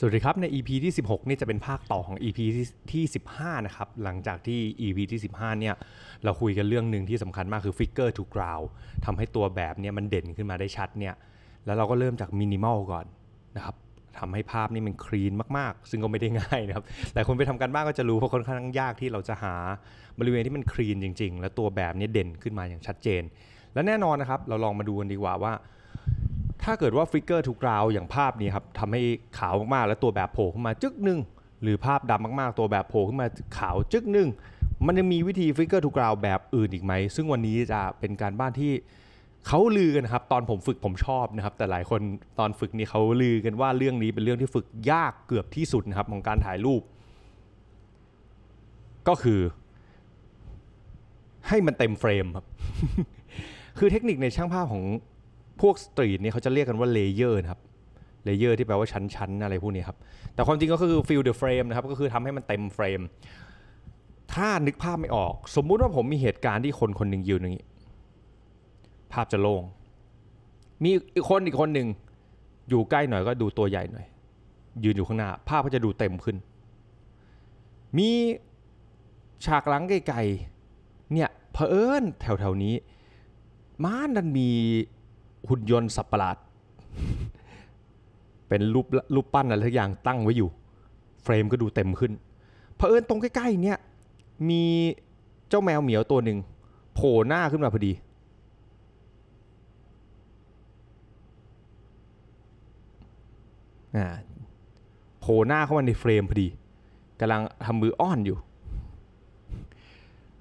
สวัสดีครับ ใน EP ที่ 16 นี่จะเป็นภาคต่อของ EP ที่ 15 นะครับ หลังจากที่ EP ที่ 15 เนี่ย เราคุยกันเรื่องหนึ่งที่สำคัญมากคือ Figure to Ground ทำให้ตัวแบบเนี่ยมันเด่นขึ้นมาได้ชัดเนี่ย แล้วเราก็เริ่มจากมินิมอลก่อนนะครับทำให้ภาพนี่มันคลีนมากๆ ซึ่งก็ไม่ได้ง่ายนะครับ แต่คนไปทำกันบ้านก็จะรู้เพราะค่อนข้างยากที่เราจะหาบริเวณที่มันคลีนจริง ๆ แล้วตัวแบบเนี้เด่นขึ้นมาอย่างชัดเจน และแน่นอนนะครับ เราลองมาดูกันดีกว่าว่า ถ้าเกิดว่า figure to ground อย่างภาพนี้ครับทำให้ขาวมากๆ แล้วตัวแบบโผล่ขึ้นมาจึ๊กหนึ่งหรือภาพดำมากๆ ตัวแบบโผล่ขึ้นมาขาวจึ๊กหนึ่งมันจะมีวิธี figure to ground แบบอื่นอีกไหม ซึ่งวันนี้จะเป็นการบ้านที่เขาลือกันครับ ตอนผมฝึกผมชอบนะครับ แต่หลายคนตอนฝึกนี่เขาลือกันว่าเรื่องนี้เป็นเรื่องที่ฝึกยากเกือบที่สุดนะครับของการถ่ายรูป ก็คือ ให้มันเต็ม frame ครับ คือเทคนิคในช่างภาพของ พวก street เนี่ยเขาจะเรียกกันว่า layer นะครับ layer ที่แปลว่าชั้นๆอะไรพวกนี้ครับ แต่ความจริงก็คือ fill the frame นะครับ ก็คือทำให้มันเต็ม frame ถ้านึกภาพไม่ออก สมมุติว่าผมมีเหตุการณ์ที่คนคนหนึ่งยืนอย่างนี้ ภาพจะโล่ง มีอีกคนอีกคนหนึ่งอยู่ใกล้หน่อยก็ดูตัวใหญ่หน่อย ยืนอยู่ข้างหน้า ภาพก็จะดูเต็มขึ้น มีฉากหลังไกลๆเนี่ยเผอิญแถวๆนี้ ม้านดันมี หุ่นยนต์สับประหลาด เป็นรูปรูปปั้นอะไรทุกอย่างตั้งไว้อยู่ เฟรมก็ดูเต็มขึ้นเผอิญตรงใกล้ๆเนี่ยมีเจ้าแมวเหมียวตัวหนึ่งโผล่หน้าขึ้นมาพอดีอ่าโผล่หน้าเข้ามาใน frame พอดีกำลังทำมืออ้อนอยู่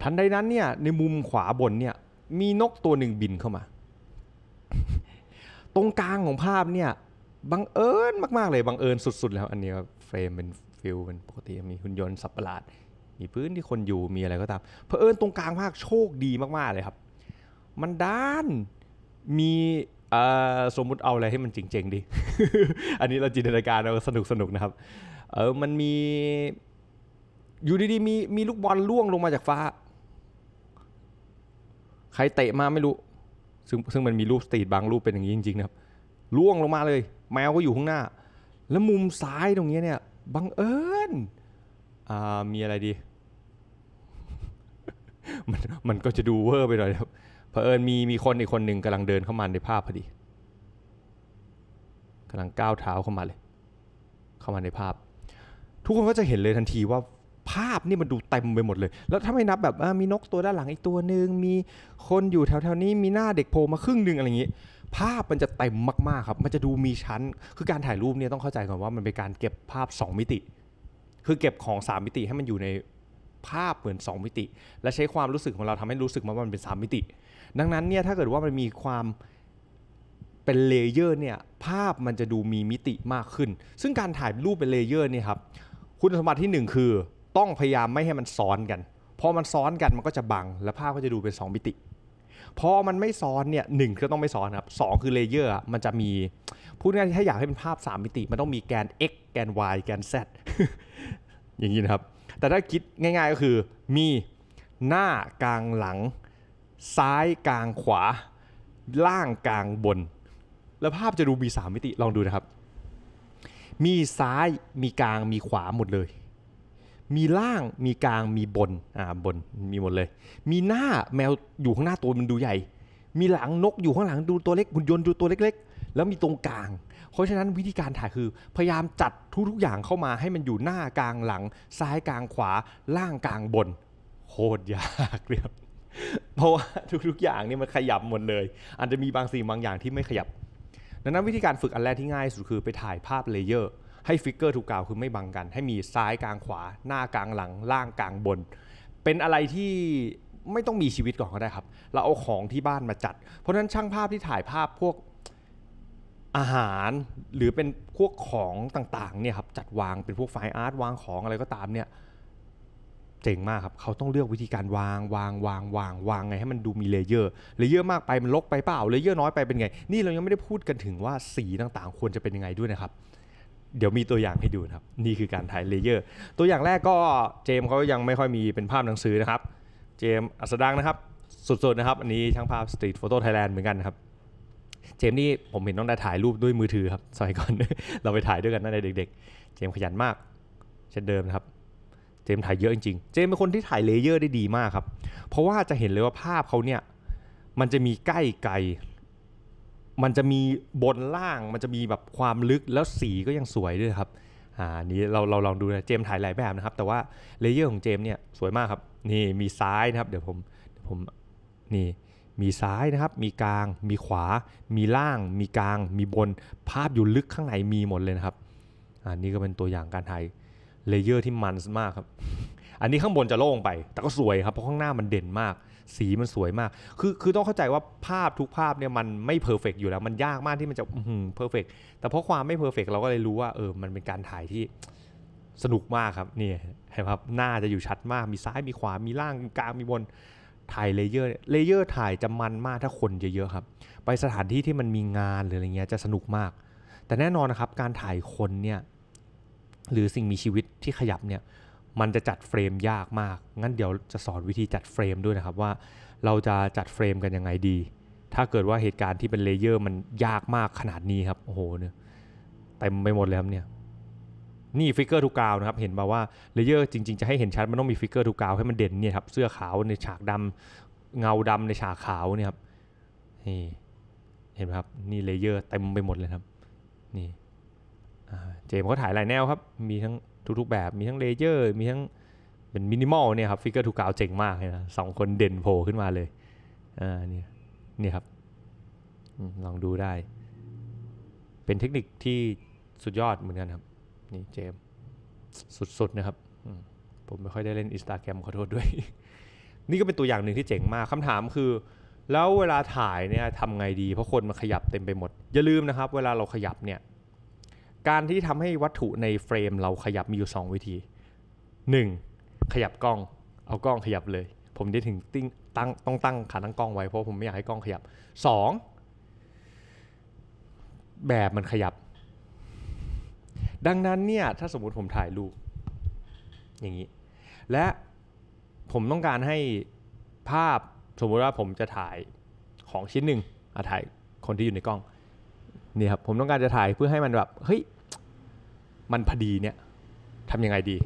ทันใดนั้นเนี่ยในมุมขวาบนเนี่ยมีนกตัวหนึ่งบินเข้ามา ตรงกลางของภาพเนี่ยบังเอิญมากๆเลยบังเอิญสุด ๆ แล้วอันนี้ frame เป็น fill เป็นปกติมีหุ่นยนต์สัตว์ประหลาด มีพื้นที่คนอยู่มีอะไรก็ตามเพอเอิญตรงกลางภาคโชคดีมากๆเลยครับ มันด้านมีสมมุติเอาอะไรให้มันจริงๆดิ อันนี้เราจินตนาการเราสนุกสนุกนะครับ เออมันมีอยู่ดีๆมีมีลูกบอลล่วงลงมาจากฟ้า ใครเตะมาไม่รู้ ซึ่งซึ่งมันมีรูปสตรีทบางรูปเป็นอย่างนี้จริงๆนะครับล่วงลงมาเลย แมวก็อยู่ข้างหน้า แล้วมุมซ้ายตรงนี้เนี่ยบังเอิญอ่ามีอะไรดี มันมันก็จะดูเวอร์ไปหน่อยครับเผอิญมีมีคนอีกคนหนึ่งกำลังเดินเข้ามาในภาพพอดีกำลังก้าวเท้าเข้ามาเลย เข้ามาในภาพ ทุกคนก็จะเห็นเลยทันทีว่า ภาพนี่มันดูเต็มไปหมดเลย แล้วถ้าไม่นับแบบมีนกตัวด้านหลังอีกตัวหนึ่งมีคนอยู่แถวๆนี้มีหน้าเด็กโผล่มาครึ่งหนึ่งอะไรอย่างนี้ภาพมันจะเต็มมากๆครับ มันจะดูมีชั้น คือการถ่ายรูปเนี่ยต้องเข้าใจก่อนว่ามันเป็นการเก็บภาพ 2 มิติ คือเก็บของ 3 มิติให้มันอยู่ในภาพเหมือน 2 มิติ และใช้ความรู้สึกของเราทำให้รู้สึกว่ามันเป็น 3 มิติ ดังนั้นเนี่ยถ้าเกิดว่ามันมีความเป็น layer เนี่ยภาพมันจะดูมีมิติมากขึ้น ซึ่งการถ่ายรูปเป็น layer เนี่ยครับคุณสมบัติที่ 1 คือ ต้องพยายามไม่ให้มันซ้อนกันพอมันซ้อนกันมันก็จะบัง และภาพก็จะดูเป็น 2 มิติพอมันไม่ซ้อนเนี่ยหนึ่งก็ต้องไม่ซ้อนครับสองคือ layer มันจะมีพูดง่ายถ้าอยากให้เป็นภาพ 3 มิติ มันต้องมีแกน x แกน y แกน z อย่างนี้นะครับ แต่ถ้าคิดง่าย ๆก็คือ มีหน้ากลางหลัง ซ้ายกลางขวา ล่างกลางบน แล้วภาพจะดูมี 3 มิติลองดูนะครับ มีซ้ายมีกลางมีขวาหมดเลย มีล่างมีกลางมีบนอ่าบนมีหมดเลย มีหน้าแมวอยู่ข้างหน้าตัวมันดูใหญ่ มีหลังนกอยู่ข้างหลังดูตัวเล็กหุ่นยนต์ดูตัวเล็ก ๆ แล้วมีตรงกลาง เพราะฉะนั้นวิธีการถ่ายคือพยายามจัดทุกๆอย่างเข้ามาให้มันอยู่หน้ากลางหลัง ซ้ายกลางขวาล่างกลางบนโคตรยากเลยเพราะว่าทุกๆอย่างนี่มันขยับหมดเลย อาจจะมีบางสิ่งบางอย่างที่ไม่ขยับ ดังนั้นวิธีการฝึกอันแรกที่ง่ายสุดคือไปถ่ายภาพ layer ให้ figure to ground คือไม่บังกัน ให้มีซ้ายกลางขวา หน้ากลางหลังล่างกลางบน เป็นอะไรที่ไม่ต้องมีชีวิตก่อนก็ได้ครับ เราเอาของที่บ้านมาจัด เพราะฉะนั้นช่างภาพที่ถ่ายภาพพวกอาหารหรือเป็นพวกของต่างๆเนี่ยครับจัดวางเป็นพวก fine art วางของอะไรก็ตามเนี่ยเจ๋งมากครับเขาต้องเลือกวิธีการวางวางวางวางวางไงให้มันดูมี layer layer มากไปมันรกไปเปล่า layer น้อยไปเป็นไง นี่เรายังไม่ได้พูดกันถึงว่าสีต่างๆ ควรจะเป็นยังไงด้วยนะครับ เดี๋ยวมีตัวอย่างให้ดูนะครับ นี่คือการถ่าย layer ตัวอย่างแรกก็เจมเขายังไม่ค่อยมีเป็นภาพหนังสือนะครับ เจมอัสดังนะครับสุดๆนะครับ อันนี้ช่างภาพ Street Photo Thailand เหมือนกันนะครับ เจมนี่ผมเห็นน้องเขาถ่ายรูปด้วยมือถือครับสมัยก่อน เราไปถ่ายด้วยกันตั้งแต่เด็ก ๆ เจมขยันมาก เช่นเดิมนะครับ เจมถ่ายเยอะจริงๆ เจมเป็นคนที่ถ่าย layer ได้ดีมากครับ เพราะว่าจะเห็นเลยว่าภาพเขาเนี่ยมันจะมีใกล้ไกล มันจะมีบนล่างมันจะมีแบบความลึกแล้วสีก็ยังสวยด้วยครับอ่านี้เราเราลองดูนะเจมถ่ายหลายแบบนะครับ แต่ว่า layer ของเจมเนี่ยสวยมากครับนี่มีซ้ายนะครับ เดี๋ยวผมเดี๋ยวผมนี่มีซ้ายนะครับ มีกลาง มีขวา มีล่าง มีกลาง มีบน ภาพอยู่ลึกข้างในมีหมดเลยนะครับ อันนี้ก็เป็นตัวอย่างการถ่าย layer ที่มันมากครับ อันนี้ข้างบนจะโล่งไป แต่ก็สวยครับ เพราะข้างหน้ามันเด่นมาก สีมันสวยมาก คือคือต้องเข้าใจว่าภาพทุกภาพเนี่ยมันไม่ perfect อยู่แล้ว มันยากมากที่มันจะperfect แต่เพราะความไม่ perfect เราก็เลยรู้ว่าเออมันเป็นการถ่ายที่สนุกมากครับนี่เห็นไหมครับหน้าจะอยู่ชัดมากมีซ้ายมีขวามีล่างมีกลางมีบนถ่าย layer layer ถ่ายจะมันมากถ้าคนเยอะๆครับ ไปสถานที่ที่มันมีงานหรืออะไรเงี้ยจะสนุกมาก แต่แน่นอนนะครับการถ่ายคนเนี่ยหรือสิ่งมีชีวิตที่ขยับเนี่ย มันจะจัด frame ยากมาก งั้นเดี๋ยวจะสอนวิธีจัด frame ด้วยนะครับว่า เราจะจัด frame กันยังไงดี ถ้าเกิดว่าเหตุการณ์ที่เป็น layer มันยากมากขนาดนี้ครับ โอ้โหเนี่ยเต็มไปหมดเลยครับเนี่ย นี่ figure to ground นะครับ เห็นมาว่า layer จริง ๆ จะให้เห็นชัดมันต้องมี figure to ground ให้มันเด่นเนี่ยครับ เสื้อขาวในฉากดำเงาดำในฉากขาวเนี่ยครับนี่เห็นไหมครับนี่ layer เต็มไปหมดเลยครับ นี่เจมเขาถ่ายหลายแนวครับ มีทั้ง ทุกๆ แบบมีทั้ง layer มีทั้งเป็นมินิมอลเนี่ยครับ figure to ground เจ๋งมากเลยนะสองคนเด่นโผล่ขึ้นมาเลยอ่านี่นี่ครับลองดูได้ เป็นเทคนิคที่สุดยอดเหมือนกันครับ นี่เจมสุดๆนะครับผมไม่ค่อยได้เล่นอินสตาแกรมขอโทษด้วย นี่ก็เป็นตัวอย่างหนึ่งที่เจ๋งมากคำถามคือ แล้วเวลาถ่ายเนี่ยทำไงดีเพราะคนมันขยับเต็มไปหมด อย่าลืมนะครับ เวลาเราขยับเนี่ย การที่ทำให้วัตถุในเฟรมเราขยับมีอยู่ 2 วิธี 1. ขยับกล้องเอากล้องขยับเลย ผมได้ถึงติ้งตั้งต้องตั้งขาตั้งกล้องไว้เพราะผมไม่อยากให้กล้องขยับ 2. แบบมันขยับ ดังนั้นเนี่ยถ้าสมมุติผมถ่ายรูปอย่างนี้ และผมต้องการให้ภาพสมมุติว่าผมจะถ่ายของชิ้นหนึ่งอาถ่ายคนที่อยู่ในกล้องนี่ครับผมต้องการจะถ่ายเพื่อให้มันแบบเฮ้ย มันพอดีเนี่ยทำยังไงดี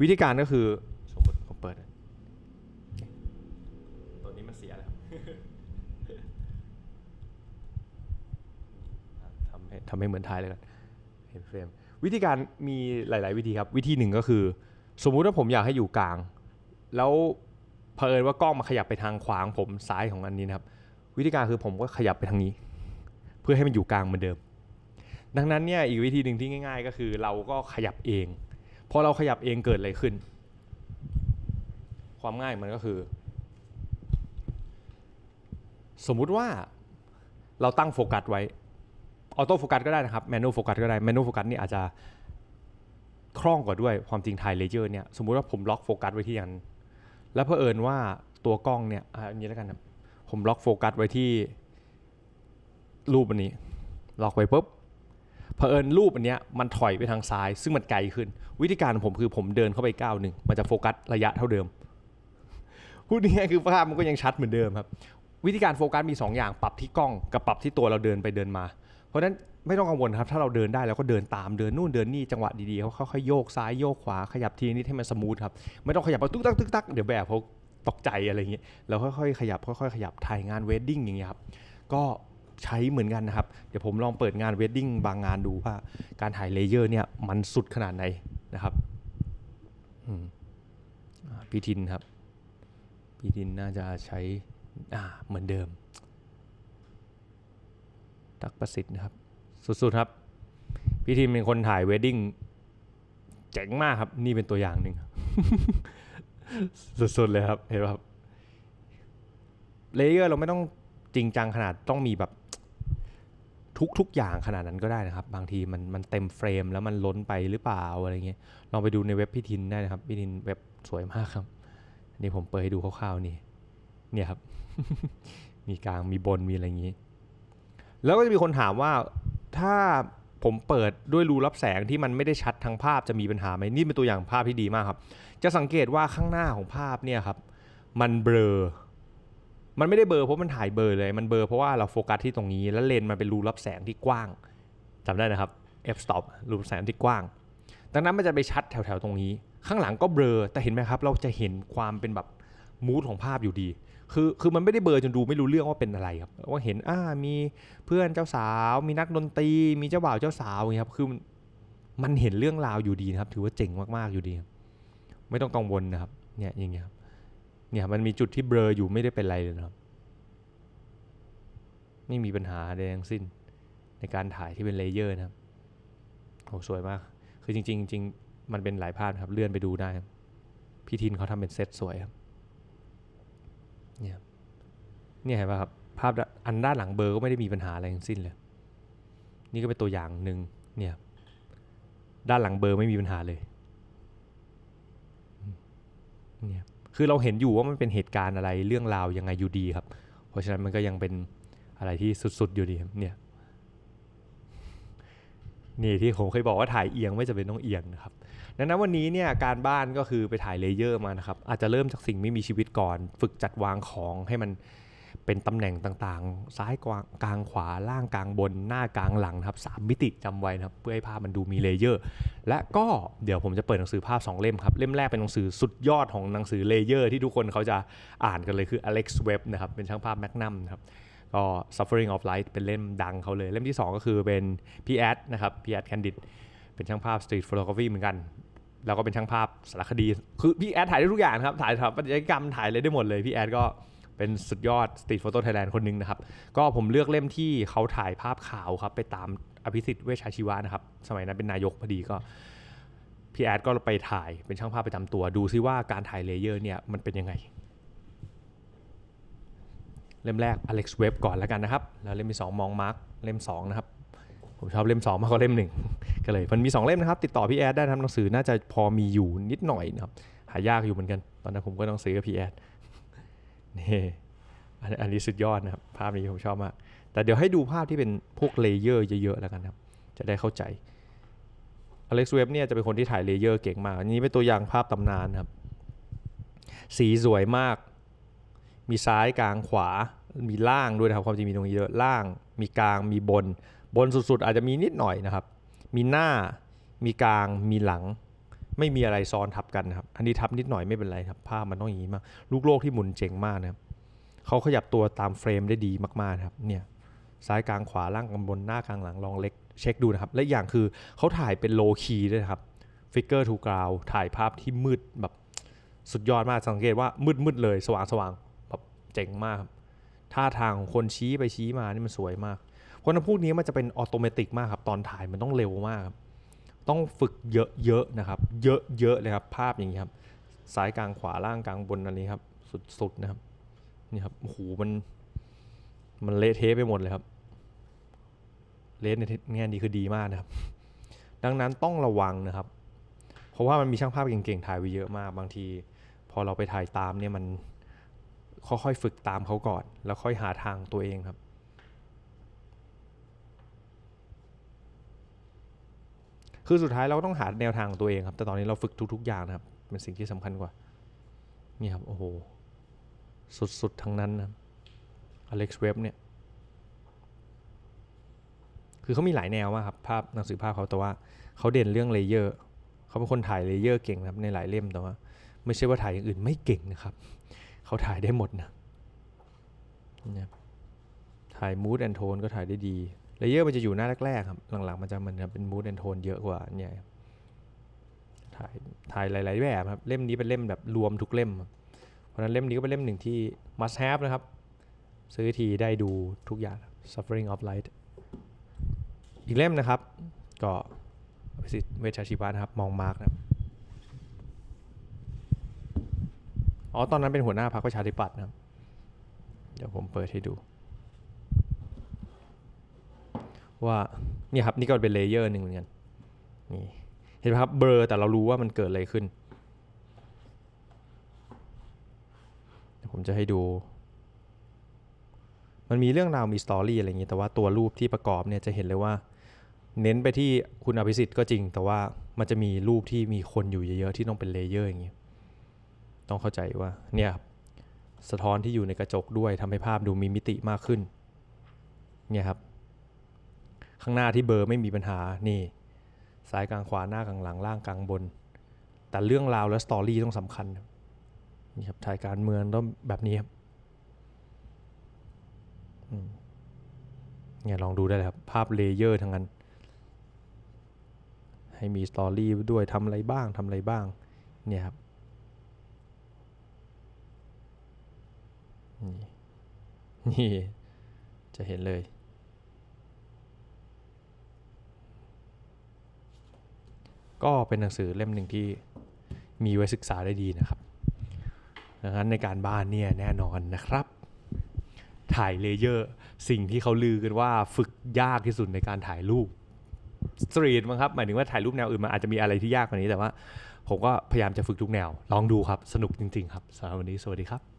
วิธีการก็คือสมมติผมเปิดตัวนี้มันเสียแล้วทำให้ทำให้เหมือนถ่ายเลยกันเห็นเฟรมวิธีการมีหลาย ๆ วิธีครับ วิธีหนึ่งก็คือ สมมุติว่าผมอยากให้อยู่กลาง แล้วเผอิญว่ากล้องมาขยับไปทางขวางผมซ้ายของอันนี้นะครับ วิธีการคือผมก็ขยับไปทางนี้ เพื่อให้มันอยู่กลางเหมือนเดิม ดังนั้นเนี่ยอีกวิธีหนึ่งที่ง่าย ๆ ก็คือเราก็ขยับเองพอเราขยับเองเกิดอะไรขึ้น ความง่ายมันก็คือ สมมุติว่าเราตั้งโฟกัสไว้ auto focus ก็ได้นะครับ manual focus ก็ได้ manual focus นี่อาจจะคล่องกว่าด้วยความจริงถ่าย layer เนี่ยสมมุติว่าผมล็อกโฟกัสไว้ที่อัน แล้วเผอิญว่าตัวกล้องเนี่ยอันนี้แล้วกันนะผมล็อกโฟกัสไว้ที่รูปอันนี้ ล็อกไว้ปุ๊บ เผอิญรูปอันเนี้ยมันถอยไปทางซ้าย ซึ่งมันไกลขึ้น วิธีการของผมคือผมเดินเข้าไปก้าวหนึ่งมันจะโฟกัสระยะเท่าเดิมพูดง่ายๆคือภาพมันก็ยังชัดเหมือนเดิมครับ วิธีการโฟกัสมี2 อย่างปรับที่กล้องกับปรับที่ตัวเราเดินไปเดินมา เพราะฉะนั้นไม่ต้องกังวลครับ ถ้าเราเดินได้เราก็เดินตามเดินนู่นเดินนี่จังหวะดีๆเขาค่อยๆโยกซ้ายโยกขวาขยับทีนิดให้มัน smooth ครับไม่ต้องขยับไปตุ๊กตักตุ๊กตักเดี๋ยวแบบเขาตกใจอะไรอย่างเงี้ยเราค่อยๆขยับค่อยๆขยับถ่ายงาน wedding อย่างเงี้ยครับก็ ใช้เหมือนกันนะครับ เดี๋ยวผมลองเปิดงาน wedding บางงานดูว่าการถ่าย layer เนี่ยมันสุดขนาดไหนนะครับพี่ทินครับ พี่ทินน่าจะใช้อ่าเหมือนเดิม ตักประสิทธิ์นะครับ สุดๆครับ พี่ทินเป็นคนถ่าย wedding เจ๋งมากครับ นี่เป็นตัวอย่างหนึ่งสุดๆเลยครับ เห็นไหมครับ layer เราไม่ต้องจริงจังขนาดต้องมีแบบ ทุก ๆ อย่างขนาดนั้นก็ได้นะครับ บางทีมันมันเต็มเฟรมแล้วมันล้นไปหรือเปล่าอะไรเงี้ยลองไปดูในเว็บพี่ทินได้นะครับพี่ทินเว็บสวยมากครับอันนี้ผมเปิดให้ดูคร่าวๆนี่เนี่ยครับ มีกลางมีบนมีอะไรอย่างนี้ แล้วก็จะมีคนถามว่าถ้าผมเปิดด้วยรูรับแสงที่มันไม่ได้ชัดทั้งภาพจะมีปัญหาไหมนี่เป็นตัวอย่างภาพที่ดีมากครับ จะสังเกตว่าข้างหน้าของภาพเนี่ยครับ มันเบลอ มันไม่ได้เบลอเพราะมันถ่ายเบลอเลย มันเบลอเพราะว่าเราโฟกัสที่ตรงนี้ แล้วเลนส์มันเป็นรูรับแสงที่กว้างจำได้นะครับ f stop รูรับแสงที่กว้าง ดังนั้นมันจะไปชัดแถวๆตรงนี้ ข้างหลังก็เบลอ แต่เห็นไหมครับ เราจะเห็นความเป็นแบบ mood ของภาพอยู่ดี คือคือมันไม่ได้เบลอจนดูไม่รู้เรื่องว่าเป็นอะไรครับ ว่าเห็นอ่ามีเพื่อนเจ้าสาว มีนักดนตรี มีเจ้าบ่าวเจ้าสาวอย่างเงี้ยครับ คือมันเห็นเรื่องราวอยู่ดีนะครับ ถือว่าเจ๋งมากๆอยู่ดี ไม่ต้องกังวลนะครับ เนี่ยอย่างเงี้ยครับ เนี่ยมันมีจุดที่เบลออยู่ไม่ได้เป็นไรเลยนะครับไม่มีปัญหาใดทั้งสิ้น ในการถ่ายที่เป็น layer นะครับโอ้สวยมาก คือจริงๆจริงมันเป็นหลายภาพครับเลื่อนไปดูได้ครับพี่ทินเขาทำเป็นเซตสวยครับเนี่ยเนี่ยเห็นป่ะครับภาพอันด้านหลังเบอร์ก็ไม่ได้มีปัญหาอะไรทั้งสิ้นเลย นี่ก็เป็นตัวอย่างหนึ่งเนี่ยด้านหลังเบอร์ไม่มีปัญหาเลยเนี่ย คือเราเห็นอยู่ว่ามันเป็นเหตุการณ์อะไรเรื่องราวยังไงอยู่ดีครับ เพราะฉะนั้นมันก็ยังเป็นอะไรที่สุดๆอยู่ดีเนี่ยนี่ที่ผมเคยบอกว่าถ่ายเอียงไม่จำเป็นต้องเอียงนะครับดังนั้นวันนี้เนี่ยการบ้านก็คือไปถ่าย layer มานะครับอาจจะเริ่มจากสิ่งไม่มีชีวิตก่อน ฝึกจัดวางของให้มัน เป็นตำแหน่งต่างๆ ซ้ายกลางกลางขวาล่างกลางบน หน้ากลางหลังนะครับสามมิติจำไว้นะครับ เพื่อให้ภาพมันดูมี layer และก็เดี๋ยวผมจะเปิดหนังสือภาพ 2 เล่มครับ เล่มแรกเป็นหนังสือสุดยอดของหนังสือ layer ที่ทุกคนเขาจะอ่านกันเลยคือ Alex Webb นะครับ เป็นช่างภาพแมกนัมครับก็ Suffering of Light เป็นเล่มดังเขาเลย เล่มที่ 2 ก็คือเป็นพี่แอดนะครับพี่แอดแคนดิดเป็นช่างภาพ Street Photography เหมือนกันแล้วก็เป็นช่างภาพสารคดี คือพี่แอดถ่ายได้ทุกอย่างครับ ถ่ายสถาปัตยกรรม ถ่ายเลยได้หมดเลย พี่แอดก็ เป็นสุดยอด Street Photo Thailand คนหนึ่งนะครับ ก็ผมเลือกเล่มที่เขาถ่ายภาพข่าวครับ ไปตามอภิสิทธิ์เวชชาชีวะนะครับ สมัยนั้นเป็นนายกพอดีก็พี่แอดก็ไปถ่ายเป็นช่างภาพประจำตัว ดูซิว่าการถ่าย layer เนี่ยมันเป็นยังไง เล่มแรก Alex Webb ก่อนแล้วกันนะครับ แล้วเล่มที่2มองมาร์กเล่ม 2 นะครับ ผมชอบเล่ม 2 มากกว่าเล่ม 1 ก็เลยมันมี 2 เล่มนะครับ ติดต่อพี่แอดได้ทำหนังสือน่าจะพอมีอยู่นิดหน่อยนะครับหายากอยู่เหมือนกัน ตอนนั้นผมก็ต้องซื้อกับพี่แอด นี่อันนี้สุดยอดนะครับ ภาพนี้ผมชอบมาก แต่เดี๋ยวให้ดูภาพที่เป็นพวก layer เยอะๆแล้วกันครับ จะได้เข้าใจ Alex Webb เนี่ยจะเป็นคนที่ถ่าย layer เก่งมาก อันนี้เป็นตัวอย่างภาพตำนานครับ สีสวยมาก มีซ้ายกลางขวา มีล่างด้วยนะครับความจริงมีตรงนี้เยอะล่าง มีกลางมีบน บนสุดๆ อาจจะมีนิดหน่อยนะครับ มีหน้ามีกลางมีหลัง ไม่มีอะไรซ้อนทับกันนะครับ อันนี้ทับนิดหน่อยไม่เป็นไรครับ ภาพมันต้องอย่างนี้มาก ลูกโลกที่หมุนเจ๋งมากนะครับเขาขยับตัวตามเฟรมได้ดีมากๆครับ เนี่ย ซ้ายกลางขวาล่างกลางบนหน้ากลางหลังลองเล็กเช็คดูนะครับ และอย่างคือเขาถ่ายเป็นโลคีด้วยครับ figure to ground ถ่ายภาพที่มืดแบบสุดยอดมาก สังเกตว่ามืดมืดๆเลย สว่างสว่างๆแบบเจ๋งมากท่าทางของคนชี้ไปชี้มานี่มันสวยมาก เพราะนั้นพวกนี้มันจะเป็น automatic มากครับ ตอนถ่ายมันต้องเร็วมากครับ ต้องฝึกเยอะๆนะครับ เยอะๆเลยครับภาพอย่างนี้ครับซ้ายกลางขวาล่างกลางบนอันนี้ครับ สุดๆนะครับนี่ครับโอ้โหมันมันเละเทะไปหมดเลยครับเละในแง่ดีคือดีมากนะครับ ดังนั้นต้องระวังนะครับ เพราะว่ามันมีช่างภาพเก่งๆถ่ายไว้เยอะมาก บางที พอเราไปถ่ายตามเนี่ยมันค่อยๆฝึกตามเขาก่อน แล้วค่อยหาทางตัวเองครับ คือสุดท้ายเราก็ต้องหาแนวทางของตัวเองครับ แต่ตอนนี้เราฝึกทุก ๆ อย่างนะครับเป็นสิ่งที่สำคัญกว่า นี่ครับ โอ้โห สุด ๆ ทั้งนั้นนะAlex Webb เนี่ย คือเขามีหลายแนวมากครับ ภาพหนังสือภาพเขาแต่ว่าเขาเด่นเรื่อง layer เขาเป็นคนถ่าย layer เก่งนะครับในหลายเล่มแต่ว่า ไม่ใช่ว่าถ่ายอย่างอื่นไม่เก่งนะครับ เขาถ่ายได้หมดนะเนี่ยถ่าย mood and tone ก็ถ่ายได้ดี layer มันจะอยู่หน้าแรกๆครับ หลังๆ มันจะมันเป็น mood and tone เยอะกว่าเนี่ยถ่ายถ่ายหลาย ๆ แบบครับ เล่มนี้เป็นเล่มแบบรวมทุกเล่ม เพราะฉะนั้นเล่มนี้ก็เป็นเล่มหนึ่งที่ must have นะครับ ซื้อทีได้ดูทุกอย่าง Suffering of Light อีกเล่มนะครับ ก็เวชชีวะนะครับ มองมาร์กนะอ๋อ ตอนนั้นเป็นหัวหน้าพรรคประชาธิปัตย์นะครับ เดี๋ยวผมเปิดให้ดู ว่านี่ครับนี่ก็เป็น layer หนึ่งเหมือนกันนี่เห็นไหมครับเบลอแต่เรารู้ว่ามันเกิดอะไรขึ้นเดี๋ยวผมจะให้ดู มันมีเรื่องราวมี story อะไรอย่างนี้แต่ว่าตัวรูปที่ประกอบเนี่ยจะเห็นเลยว่า เน้นไปที่คุณอภิสิทธิ์ก็จริง แต่ว่ามันจะมีรูปที่มีคนอยู่เยอะๆที่ต้องเป็น layer อย่างนี้ต้องเข้าใจว่าเนี่ยครับสะท้อนที่อยู่ในกระจกด้วยทำให้ภาพดูมีมิติมากขึ้นเนี่ยครับ ข้างหน้าที่เบลอไม่มีปัญหานี่ ซ้ายกลางขวาหน้ากลางหลังล่างกลางบน แต่เรื่องราวและ story ต้องสำคัญนี่ครับถ่ายการเมืองต้องแบบนี้ครับเนี่ยลองดูได้เลยครับ ภาพ layer ทั้งนั้น ให้มี story ด้วยทำอะไรบ้างทำอะไรบ้าง เนี่ยครับนี่นี่ จะเห็นเลย ก็เป็นหนังสือเล่มหนึ่งที่มีไว้ศึกษาได้ดีนะครับดังนั้นในการบ้านเนี่ยแน่นอนนะครับ ถ่ายเลเยอร์สิ่งที่เขาลือกันว่าฝึกยากที่สุดในการถ่ายรูปสตรีทมั้งครับหมายถึงว่าถ่ายรูปแนวอื่นมันอาจจะมีอะไรที่ยากกว่านี้แต่ว่า ผมก็พยายามจะฝึกทุกแนว ลองดูครับสนุกจริง ๆ ครับสำหรับวันนี้สวัสดีครับ